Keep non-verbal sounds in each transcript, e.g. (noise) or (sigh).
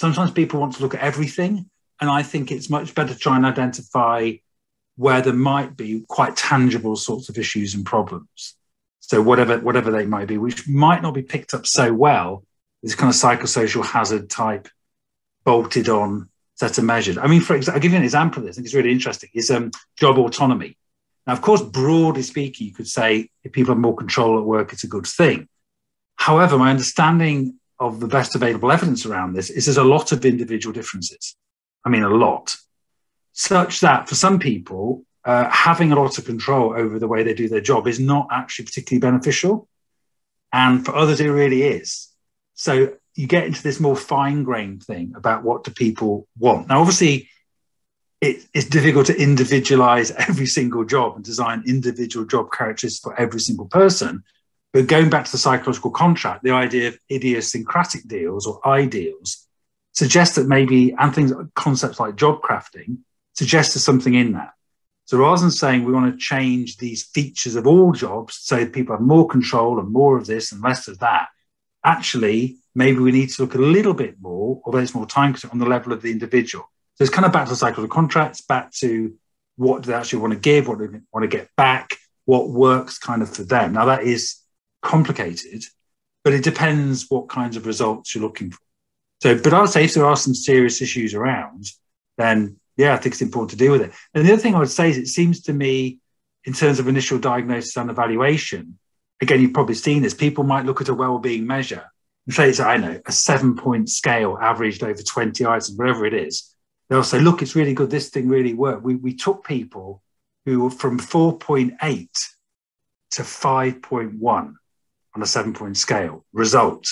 sometimes people want to look at everything. And I think it's much better to try and identify where there might be quite tangible sorts of issues and problems. So whatever whatever they might be, which might not be picked up so well, this kind of psychosocial hazard type bolted on set of measures. I mean, for example, I'll give you an example of this. I think it's really interesting. Is um, job autonomy. Now, of course, broadly speaking, you could say if people have more control at work, it's a good thing. However, my understanding of the best available evidence around this is there's a lot of individual differences. I mean, a lot, such that for some people, uh, having a lot of control over the way they do their job is not actually particularly beneficial. And for others, it really is. So you get into this more fine grained thing about what do people want. Now, obviously, it, it's difficult to individualize (laughs) every single job and design individual job characteristics for every single person. But going back to the psychological contract, the idea of idiosyncratic deals or i-deals suggests that maybe, and things, concepts like job crafting, suggest there's something in that. So rather than saying we want to change these features of all jobs so people have more control and more of this and less of that, actually, maybe we need to look a little bit more, although it's more time consuming, on the level of the individual. So it's kind of back to the cycle of contracts, back to what do they actually want to give, what do they want to get back, what works kind of for them. Now that is complicated, but it depends what kinds of results you're looking for. So, but I would say if there are some serious issues around, then yeah, I think it's important to deal with it. And the other thing I would say is it seems to me, in terms of initial diagnosis and evaluation, again, you've probably seen this, people might look at a well-being measure and say it's, I know, a seven-point scale averaged over 20 items, whatever it is. They'll say, look, it's really good. This thing really worked. We, we took people who were from 4.8 to 5.1 on a seven-point scale result.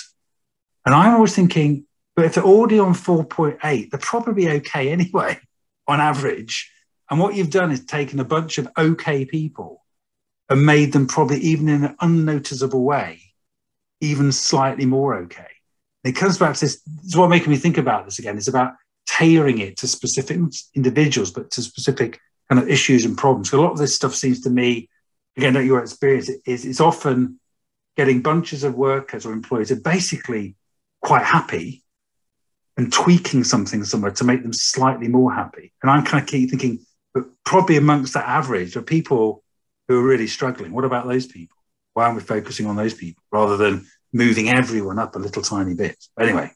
And I'm always thinking, but if they're already on 4.8, they're probably okay (laughs) anyway on average. And what you've done is taken a bunch of okay people and made them probably even in an unnoticeable way, even slightly more okay. And it comes back to this, this is what making me think about this again. It's about tailoring it to specific individuals, but to specific kind of issues and problems. So a lot of this stuff seems to me, again, that your experience is it's often getting bunches of workers or employees are basically quite happy and tweaking something somewhere to make them slightly more happy. And I'm kind of keep thinking, but probably amongst that average are people who are really struggling. What about those people? Why aren't we focusing on those people rather than moving everyone up a little tiny bit? Anyway,